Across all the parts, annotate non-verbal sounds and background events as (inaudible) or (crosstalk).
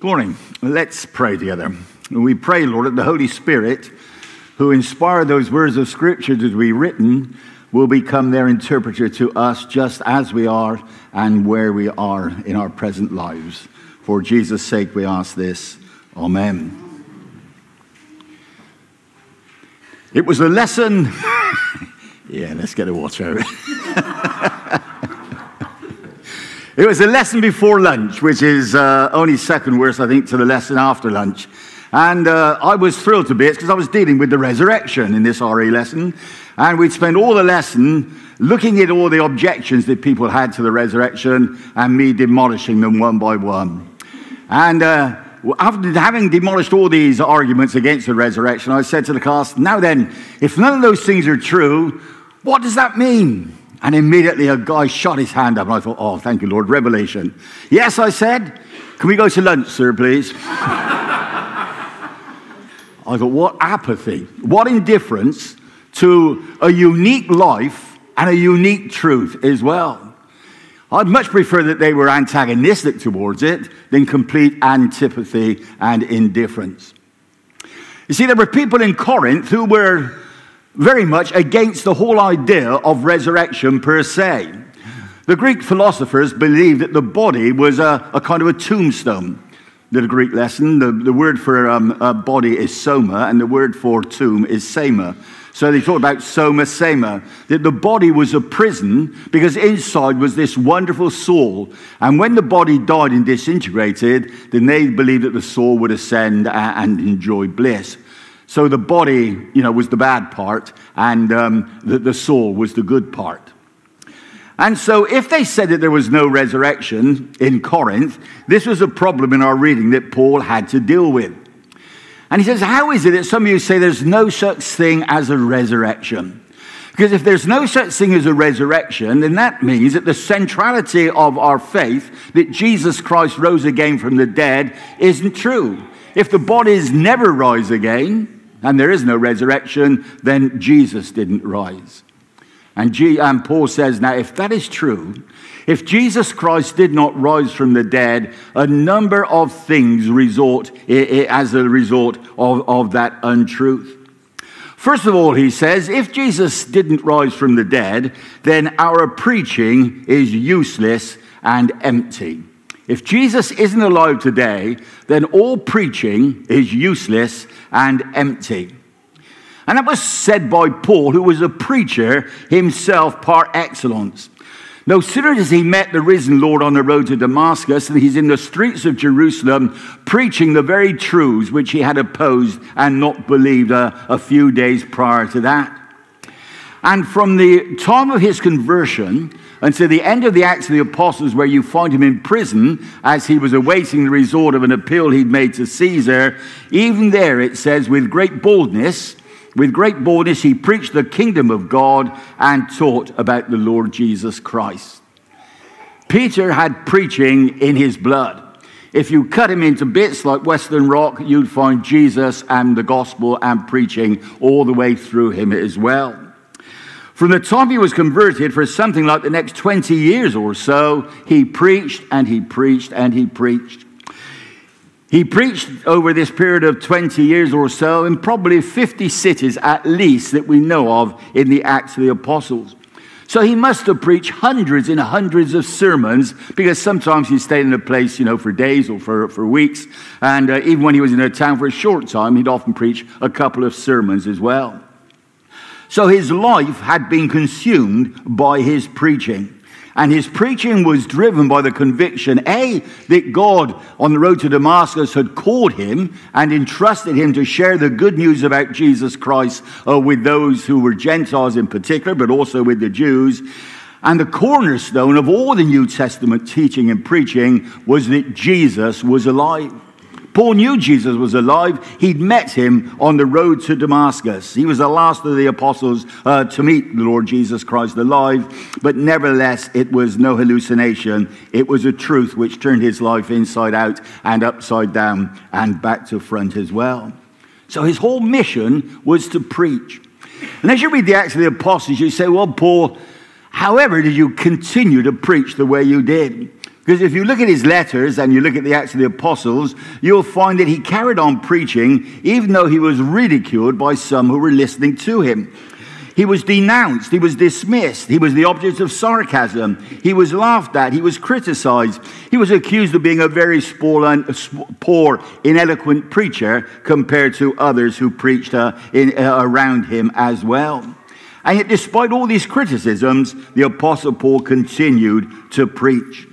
Good morning. Let's pray together. We pray, Lord, that the Holy Spirit, who inspired those words of Scripture to be written, will become their interpreter to us just as we are and where we are in our present lives. For Jesus' sake, we ask this. Amen. It was a lesson. (laughs) yeah, let's get a water. (laughs) It was a lesson before lunch, which is uh, only second worst, I think, to the lesson after lunch. And uh, I was thrilled to bits because I was dealing with the resurrection in this RE lesson. And we'd spend all the lesson looking at all the objections that people had to the resurrection and me demolishing them one by one. And uh, after having demolished all these arguments against the resurrection, I said to the class, now then, if none of those things are true, what does that mean? And immediately a guy shot his hand up, and I thought, oh, thank you, Lord, revelation. Yes, I said, can we go to lunch, sir, please? (laughs) I thought, what apathy, what indifference to a unique life and a unique truth as well. I'd much prefer that they were antagonistic towards it than complete antipathy and indifference. You see, there were people in Corinth who were very much against the whole idea of resurrection per se. The Greek philosophers believed that the body was a, a kind of a tombstone. The Greek lesson, the, the word for um, body is soma, and the word for tomb is sema. So they talk about soma sema, that the body was a prison because inside was this wonderful soul. And when the body died and disintegrated, then they believed that the soul would ascend and enjoy bliss. So the body, you know, was the bad part, and um, the, the soul was the good part. And so, if they said that there was no resurrection in Corinth, this was a problem in our reading that Paul had to deal with. And he says, How is it that some of you say there's no such thing as a resurrection? Because if there's no such thing as a resurrection, then that means that the centrality of our faith, that Jesus Christ rose again from the dead, isn't true. If the bodies never rise again, and there is no resurrection, then Jesus didn't rise. And, G- and Paul says, now, if that is true, if Jesus Christ did not rise from the dead, a number of things resort as a result of, of that untruth. First of all, he says, if Jesus didn't rise from the dead, then our preaching is useless and empty. If Jesus isn't alive today, then all preaching is useless and empty. And that was said by Paul, who was a preacher himself par excellence. No sooner does he met the risen Lord on the road to Damascus than he's in the streets of Jerusalem preaching the very truths which he had opposed and not believed a, a few days prior to that. And from the time of his conversion until the end of the Acts of the Apostles, where you find him in prison as he was awaiting the result of an appeal he'd made to Caesar, even there it says, with great boldness, with great boldness, he preached the kingdom of God and taught about the Lord Jesus Christ. Peter had preaching in his blood. If you cut him into bits like Western Rock, you'd find Jesus and the gospel and preaching all the way through him as well. From the time he was converted, for something like the next 20 years or so, he preached and he preached and he preached. He preached over this period of 20 years or so in probably 50 cities at least that we know of in the Acts of the Apostles. So he must have preached hundreds and hundreds of sermons because sometimes he stayed in a place, you know, for days or for, for weeks. And uh, even when he was in a town for a short time, he'd often preach a couple of sermons as well. So his life had been consumed by his preaching. And his preaching was driven by the conviction A, that God on the road to Damascus had called him and entrusted him to share the good news about Jesus Christ uh, with those who were Gentiles in particular, but also with the Jews. And the cornerstone of all the New Testament teaching and preaching was that Jesus was alive. Paul knew Jesus was alive. He'd met him on the road to Damascus. He was the last of the apostles uh, to meet the Lord Jesus Christ alive, but nevertheless, it was no hallucination. It was a truth which turned his life inside out and upside down and back to front as well. So his whole mission was to preach. And as you read the Acts of the Apostles, you say, well, Paul, however did you continue to preach the way you did? Because if you look at his letters and you look at the Acts of the Apostles, you'll find that he carried on preaching even though he was ridiculed by some who were listening to him. He was denounced. He was dismissed. He was the object of sarcasm. He was laughed at. He was criticized. He was accused of being a very poor, ineloquent preacher compared to others who preached uh, in, uh, around him as well. And yet, despite all these criticisms, the Apostle Paul continued to preach.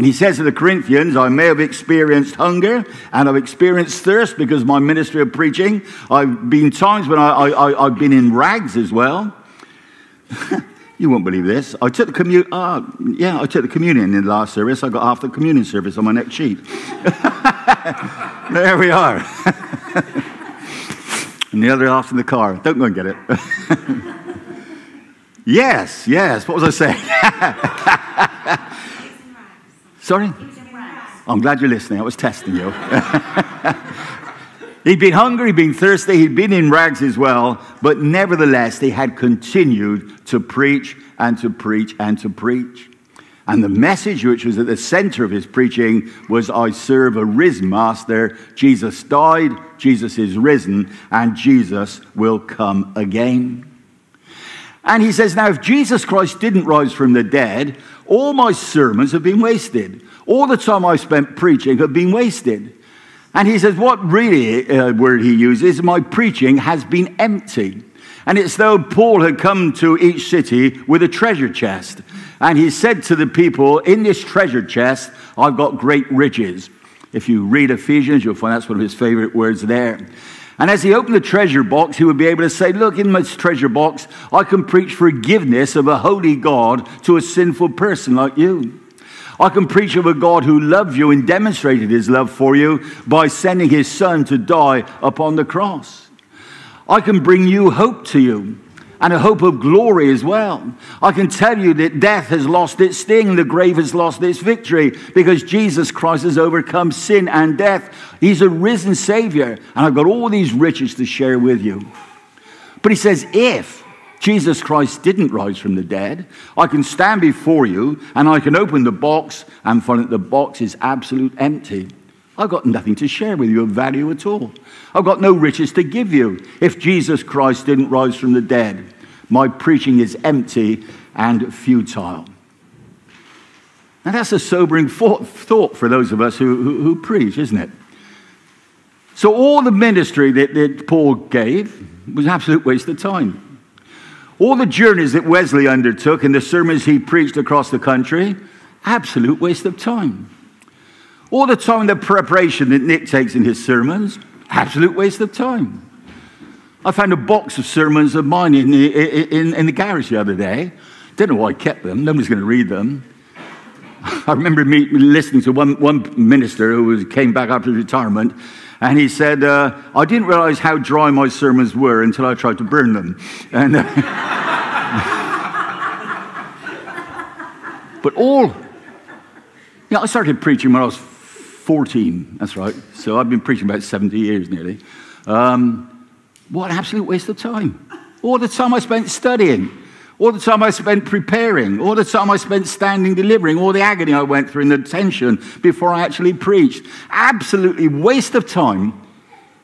And he says to the Corinthians, I may have experienced hunger and I've experienced thirst because my ministry of preaching. I've been times when I, I, I've been in rags as well. (laughs) you won't believe this. I took the communion. Uh, yeah, I took the communion in the last service. I got half the communion service on my next sheet. (laughs) there we are. (laughs) and the other half in the car. Don't go and get it. yes, yes. What was I saying? Sorry? I'm glad you're listening. I was testing you. (laughs) he'd been hungry, he'd been thirsty, he'd been in rags as well, but nevertheless, he had continued to preach and to preach and to preach. And the message which was at the center of his preaching was I serve a risen master. Jesus died, Jesus is risen, and Jesus will come again. And he says, Now, if Jesus Christ didn't rise from the dead, all my sermons have been wasted. All the time I've spent preaching have been wasted. And he says, What really uh, word he uses, my preaching has been empty. And it's though Paul had come to each city with a treasure chest. And he said to the people, In this treasure chest, I've got great riches. If you read Ephesians, you'll find that's one of his favorite words there. And as he opened the treasure box, he would be able to say, Look, in this treasure box, I can preach forgiveness of a holy God to a sinful person like you. I can preach of a God who loved you and demonstrated his love for you by sending his son to die upon the cross. I can bring you hope to you and a hope of glory as well. I can tell you that death has lost its sting, the grave has lost its victory because Jesus Christ has overcome sin and death. He's a risen Savior, and I've got all these riches to share with you. But he says, if Jesus Christ didn't rise from the dead, I can stand before you and I can open the box and find that the box is absolute empty. I've got nothing to share with you of value at all. I've got no riches to give you. If Jesus Christ didn't rise from the dead, my preaching is empty and futile. Now, that's a sobering thought for those of us who, who, who preach, isn't it? So, all the ministry that, that Paul gave was an absolute waste of time. All the journeys that Wesley undertook and the sermons he preached across the country, absolute waste of time. All the time, the preparation that Nick takes in his sermons, absolute waste of time. I found a box of sermons of mine in the, in, in the garage the other day. Didn't know why I kept them. Nobody's going to read them. (laughs) I remember me listening to one, one minister who was, came back after retirement, and he said, uh, I didn't realize how dry my sermons were until I tried to burn them. And, uh, (laughs) but all, yeah, I started preaching when I was 14, that's right. So I've been preaching about 70 years nearly. Um, what an absolute waste of time. All the time I spent studying, all the time I spent preparing, all the time I spent standing delivering, all the agony I went through in the tension before I actually preached. Absolutely waste of time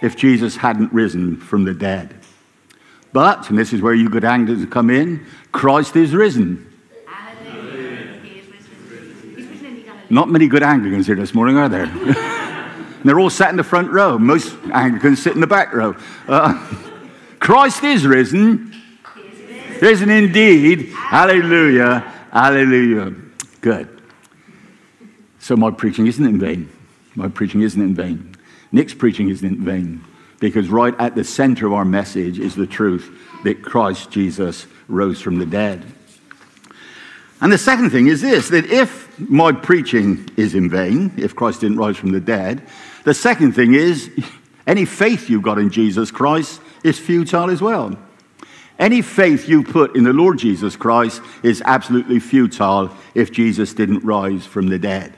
if Jesus hadn't risen from the dead. But, and this is where you good anglers come in, Christ is risen. Not many good Anglicans here this morning, are there? (laughs) they're all sat in the front row. Most Anglicans sit in the back row. Uh, Christ is risen. Is risen indeed. Hallelujah. Hallelujah. Good. So my preaching isn't in vain. My preaching isn't in vain. Nick's preaching isn't in vain because right at the center of our message is the truth that Christ Jesus rose from the dead. And the second thing is this that if my preaching is in vain, if Christ didn't rise from the dead, the second thing is (laughs) any faith you've got in Jesus Christ is futile as well. Any faith you put in the Lord Jesus Christ is absolutely futile if Jesus didn't rise from the dead.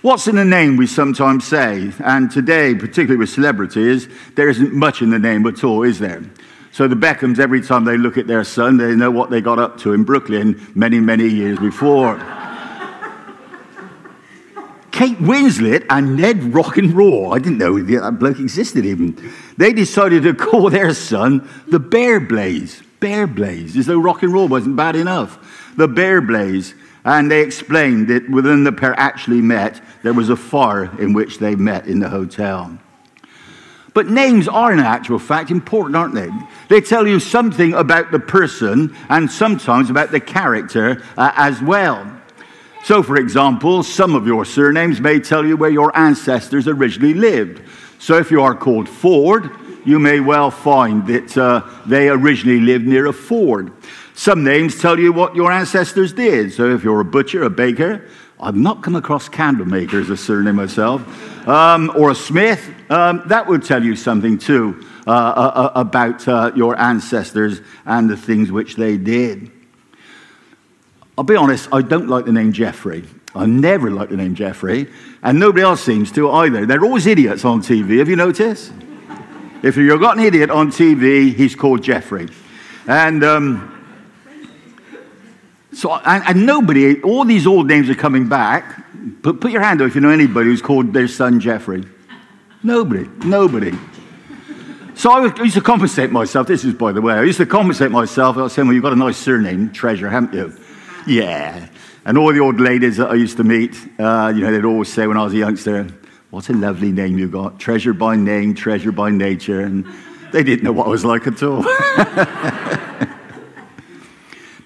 What's in the name, we sometimes say, and today, particularly with celebrities, there isn't much in the name at all, is there? So the Beckhams, every time they look at their son, they know what they got up to in Brooklyn many, many years before. Kate Winslet and Ned Rocknroll, I didn't know that bloke existed even, they decided to call their son the Bear Blaze. Bear Blaze, as though Rocknroll wasn't bad enough. The Bear Blaze. And they explained that within the pair actually met, there was a fire in which they met in the hotel. But names are, in actual fact, important, aren't they? They tell you something about the person and sometimes about the character uh, as well. So, for example, some of your surnames may tell you where your ancestors originally lived. So, if you are called Ford, you may well find that uh, they originally lived near a ford. Some names tell you what your ancestors did. So, if you're a butcher, a baker, I've not come across candlemaker as a surname myself, um, or a smith, um, that would tell you something too uh, uh, uh, about uh, your ancestors and the things which they did. I'll be honest, I don't like the name Jeffrey. I never liked the name Jeffrey, and nobody else seems to either. They're always idiots on TV, have you noticed? If you've got an idiot on TV, he's called Jeffrey. And um, so, and, and, nobody, all these old names are coming back. But put your hand up if you know anybody who's called their son Jeffrey. Nobody, nobody. So I, used to compensate myself. This is, by the way, I used to compensate myself. I was saying, well, you've got a nice surname, Treasure, haven't you? Yeah. And all the old ladies that I used to meet, uh, you know, they'd always say when I was a youngster, what a lovely name you've got. Treasure by name, treasure by nature. And they didn't know what I was like at all. (laughs)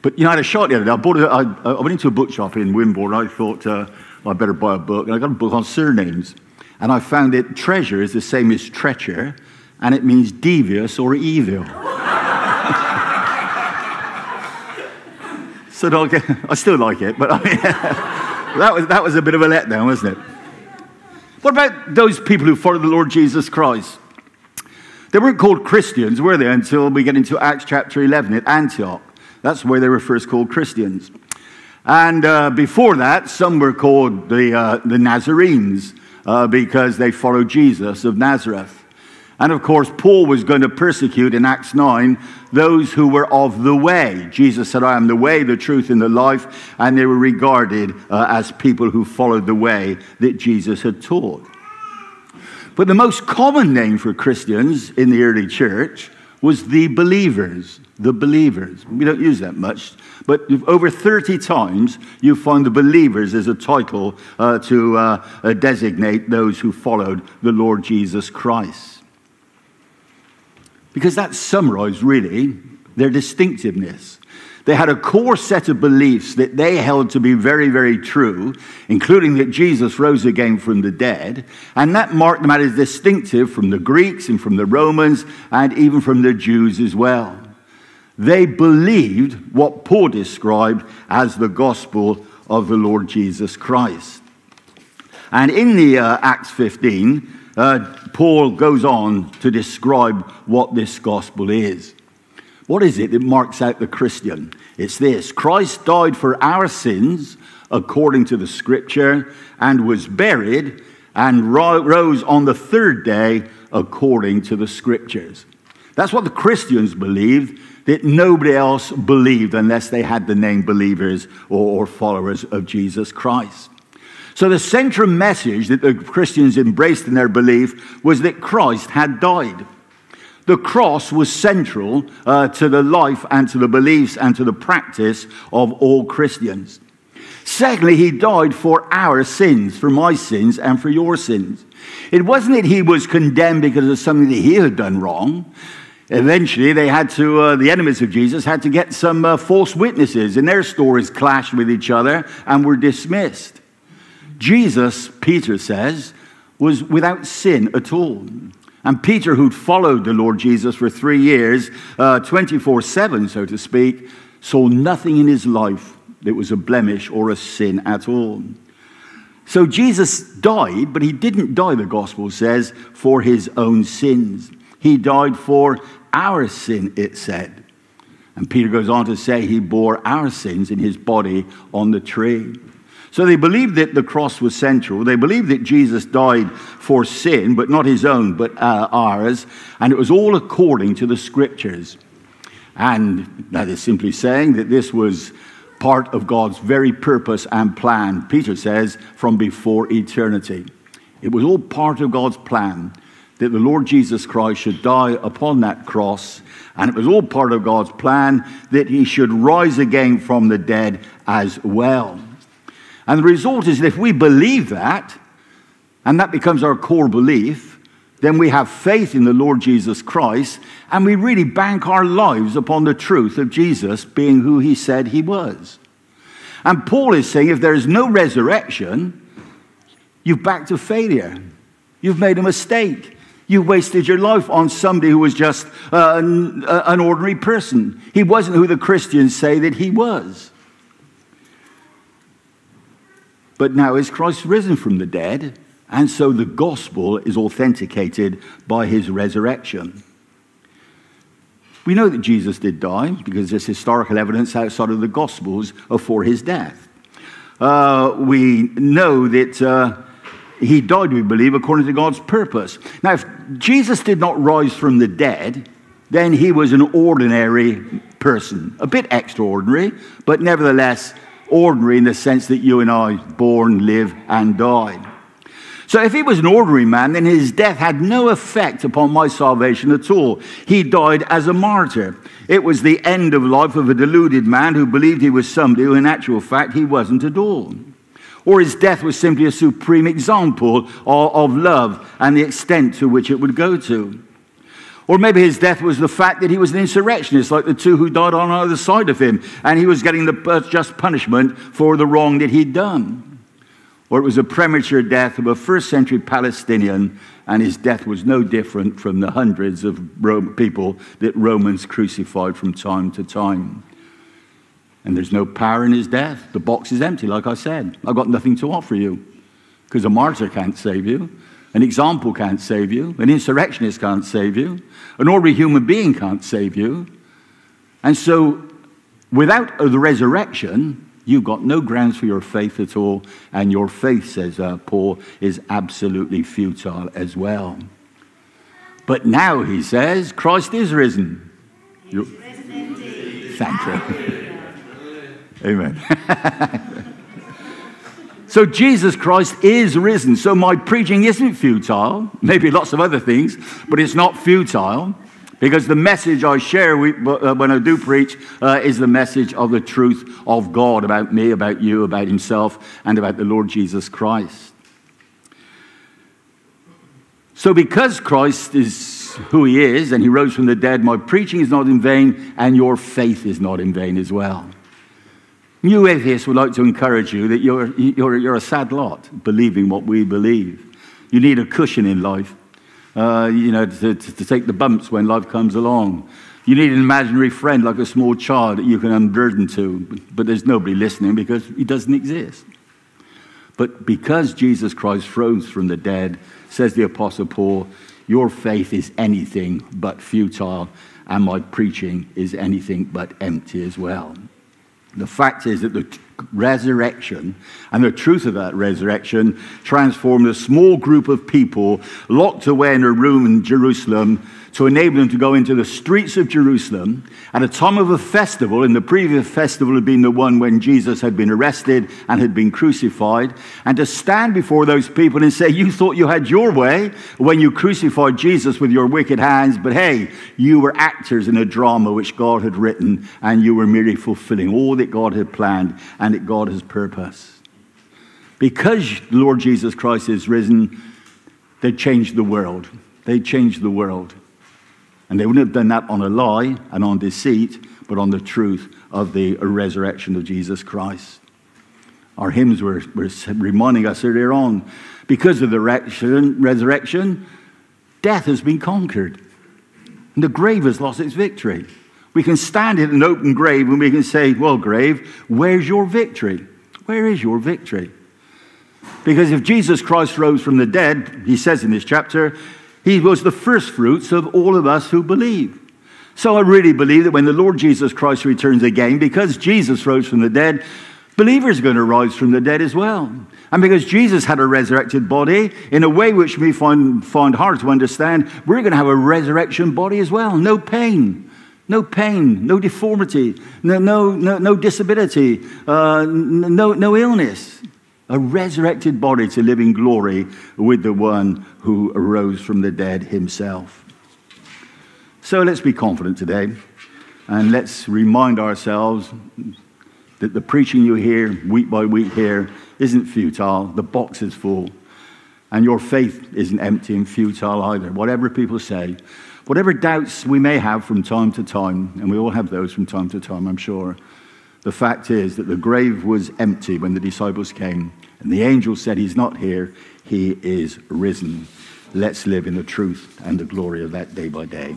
but, you know, I had a shot the other day. I, bought a, I, I went into a bookshop in Wimborne. I thought uh, I better buy a book. And I got a book on surnames. And I found that treasure is the same as treacher, and it means devious or evil. (laughs) so I still like it, but I mean, (laughs) that, was, that was a bit of a letdown, wasn't it? What about those people who followed the Lord Jesus Christ? They weren't called Christians, were they, until we get into Acts chapter 11 at Antioch. That's where they were first called Christians. And uh, before that, some were called the, uh, the Nazarenes uh, because they followed Jesus of Nazareth. And of course, Paul was going to persecute in Acts 9 those who were of the way. Jesus said, I am the way, the truth, and the life. And they were regarded uh, as people who followed the way that Jesus had taught. But the most common name for Christians in the early church was the believers. The believers. We don't use that much, but over 30 times you find the believers as a title uh, to uh, uh, designate those who followed the Lord Jesus Christ. Because that summarized really their distinctiveness. They had a core set of beliefs that they held to be very, very true, including that Jesus rose again from the dead. And that marked them out as distinctive from the Greeks and from the Romans and even from the Jews as well. They believed what Paul described as the gospel of the Lord Jesus Christ. And in the uh, Acts 15, uh, Paul goes on to describe what this gospel is. What is it that marks out the Christian? It's this Christ died for our sins according to the scripture and was buried and rose on the third day according to the scriptures. That's what the Christians believed that nobody else believed unless they had the name believers or, followers of Jesus Christ. So, the central message that the Christians embraced in their belief was that Christ had died. The cross was central uh, to the life and to the beliefs and to the practice of all Christians. Secondly, he died for our sins, for my sins and for your sins. It wasn't that he was condemned because of something that he had done wrong. Eventually, they had to, uh, the enemies of Jesus had to get some uh, false witnesses, and their stories clashed with each other and were dismissed. Jesus, Peter says, was without sin at all. And Peter, who'd followed the Lord Jesus for three years, uh, 24 uh, 7, so to speak, saw nothing in his life that was a blemish or a sin at all. So Jesus died, but he didn't die, the gospel says, for his own sins. He died for our sin, it said. And Peter goes on to say he bore our sins in his body on the tree. So they believed that the cross was central. They believed that Jesus died for sin, but not his own, but uh, ours. And it was all according to the scriptures. And that is simply saying that this was part of God's very purpose and plan. Peter says, from before eternity. It was all part of God's plan that the Lord Jesus Christ should die upon that cross, and it was all part of God's plan that he should rise again from the dead as well. And the result is that if we believe that, and that becomes our core belief, then we have faith in the Lord Jesus Christ, and we really bank our lives upon the truth of Jesus being who he said he was. And Paul is saying if there is no resurrection, you've backed to failure. You've made a mistake. You wasted your life on somebody who was just uh, an, uh, an ordinary person. He wasn't who the Christians say that he was. But now is Christ risen from the dead, and so the gospel is authenticated by his resurrection. We know that Jesus did die because there's historical evidence outside of the gospels for his death. Uh, we know that. Uh, he died, we believe, according to God's purpose. Now, if Jesus did not rise from the dead, then he was an ordinary person, a bit extraordinary, but nevertheless ordinary in the sense that you and I born, live, and died. So if he was an ordinary man, then his death had no effect upon my salvation at all. He died as a martyr. It was the end of life of a deluded man who believed he was somebody who, in actual fact, he wasn't at all or his death was simply a supreme example of, of love and the extent to which it would go to. Or maybe his death was the fact that he was an insurrectionist, like the two who died on either side of him, and he was getting the just punishment for the wrong that he'd done. Or it was a premature death of a first century Palestinian, and his death was no different from the hundreds of people that Romans crucified from time to time. And there's no power in his death. The box is empty, like I said. I've got nothing to offer you because a martyr can't save you. An example can't save you. An insurrectionist can't save you. An ordinary human being can't save you. And so, without the resurrection, you've got no grounds for your faith at all. And your faith, says uh, Paul, is absolutely futile as well. But now, he says, Christ is risen. Thank you. (laughs) Amen. (laughs) so Jesus Christ is risen. So my preaching isn't futile. Maybe lots of other things, but it's not futile because the message I share uh, when I do preach uh, is the message of the truth of God about me, about you, about Himself, and about the Lord Jesus Christ. So, because Christ is who He is and He rose from the dead, my preaching is not in vain, and your faith is not in vain as well. New atheists would like to encourage you that you're, you're, you're a sad lot believing what we believe. You need a cushion in life, uh, you know, to, to, to, take the bumps when life comes along. You need an imaginary friend like a small child that you can unburden to, but, but there's nobody listening because he doesn't exist. But because Jesus Christ rose from the dead, says the Apostle Paul, your faith is anything but futile, and my preaching is anything but empty as well. The fact is that the resurrection and the truth of that resurrection transformed a small group of people locked away in a room in Jerusalem to enable them to go into the streets of Jerusalem at a time of a festival. And the previous festival had been the one when Jesus had been arrested and had been crucified. And to stand before those people and say, You thought you had your way when you crucified Jesus with your wicked hands, but hey, you were actors in a drama which God had written, and you were merely fulfilling all that God had planned and that God has purposed. Because Lord Jesus Christ is risen, they changed the world. They changed the world. And they wouldn't have done that on a lie and on deceit, but on the truth of the resurrection of Jesus Christ. Our hymns were, were reminding us earlier on because of the resurrection, death has been conquered. And the grave has lost its victory. We can stand in an open grave and we can say, Well, grave, where's your victory? Where is your victory? Because if Jesus Christ rose from the dead, he says in this chapter, he was the first fruits of all of us who believe. So I really believe that when the Lord Jesus Christ returns again, because Jesus rose from the dead, believers are going to rise from the dead as well. And because Jesus had a resurrected body, in a way which we find, find hard to understand, we're going to have a resurrection body as well. No pain, no pain, no deformity, no, no, no, no disability, uh, no, no illness. A resurrected body to live in glory with the one who arose from the dead himself. So let's be confident today and let's remind ourselves that the preaching you hear week by week here isn't futile, the box is full. And your faith isn't empty and futile either, whatever people say. Whatever doubts we may have from time to time, and we all have those from time to time, I'm sure, the fact is that the grave was empty when the disciples came, and the angel said, He's not here, He is risen. Let's live in the truth and the glory of that day by day.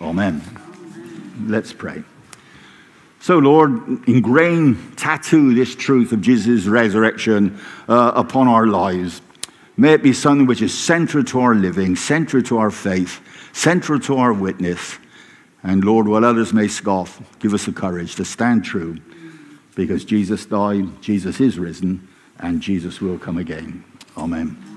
Amen. Let's pray. So, Lord, ingrain, tattoo this truth of Jesus' resurrection uh, upon our lives. May it be something which is central to our living, central to our faith, central to our witness. And Lord, while others may scoff, give us the courage to stand true because Jesus died, Jesus is risen, and Jesus will come again. Amen.